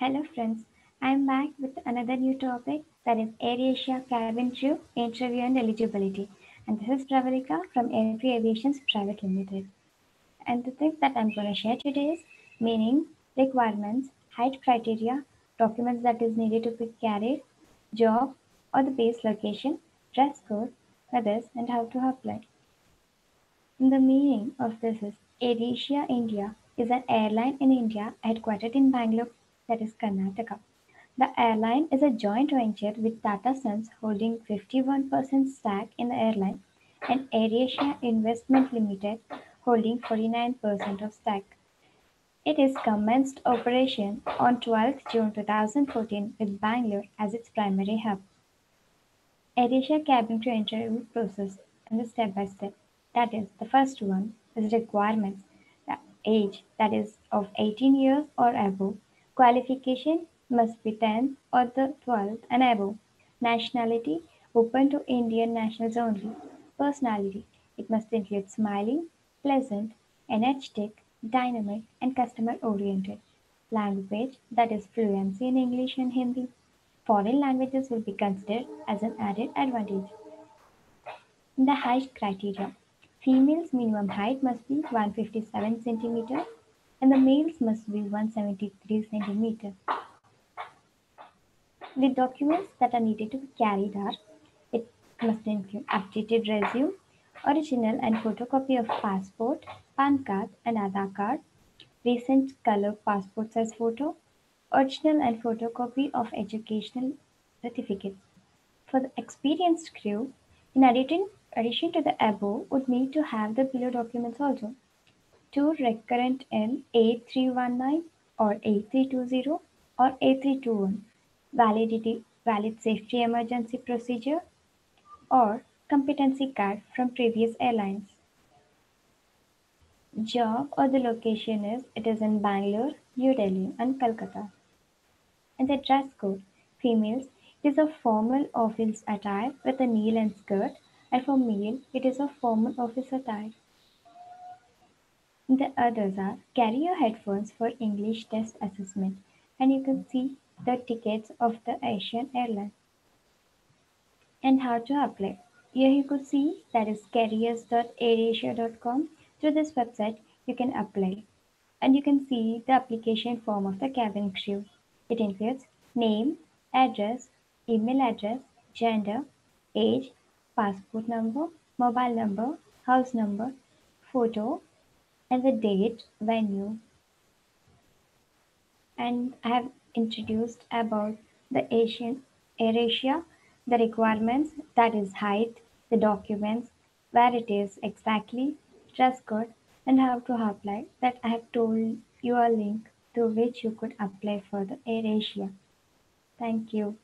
Hello friends, I am back with another new topic that is AirAsia cabin crew interview and eligibility. And this is Pravallika from AirCrews Aviations Private Limited. And the things that I'm going to share today is meaning, requirements, height criteria, documents that is needed to be carried, job or the base location, dress code, others, and how to apply. In the meaning of this is AirAsia India is an airline in India headquartered in Bangalore, that is Karnataka. The airline is a joint venture with Tata Sons holding 51% stake in the airline and AirAsia Investment Limited holding 49% of stake. It is commenced operation on 12 June 2014 with Bangalore as its primary hub. AirAsia cabin crew interview process and the step by step. That is, the first one is requirements. The age that is of 18 years or above. Qualification must be 10th or the 12th and above. Nationality open to Indian nationals only. Personality it must include smiling, pleasant, energetic, dynamic, and customer oriented. Language that is fluency in English and Hindi. Foreign languages will be considered as an added advantage. The height criteria. Females minimum height must be 157 centimeter and the males must be 173 centimeter. The documents that are needed to be carried are it must include updated resume, original and photocopy of passport, PAN card and Aadhaar card, recent color passport size photo, original and photocopy of educational certificates. For the experienced crew, in addition, addition to the above, would need to have the below documents also. Two recurrent in A319 or A320 or A321 validity valid safety emergency procedure or competency card from previous airlines. Job or the location is it is in Bangalore, New Delhi and Calcutta. And the dress code females it is a formal office attire with a kneel and skirt and for male it is a formal office attire. The others are carry your headphones for English test assessment and you can see the tickets of the Asian airline and how to apply. Here you could see that is careers.airasia.com. Through this website you can apply and you can see the application form of the cabin crew. It includes name, address, email address, gender, age, passport number, mobile number, house number, photo, and the date, venue. And I have introduced about the Asian AirAsia, the requirements, that is height, the documents, where it is exactly, dress code, and how to apply. That I have told you a link through which you could apply for the AirAsia. Thank you.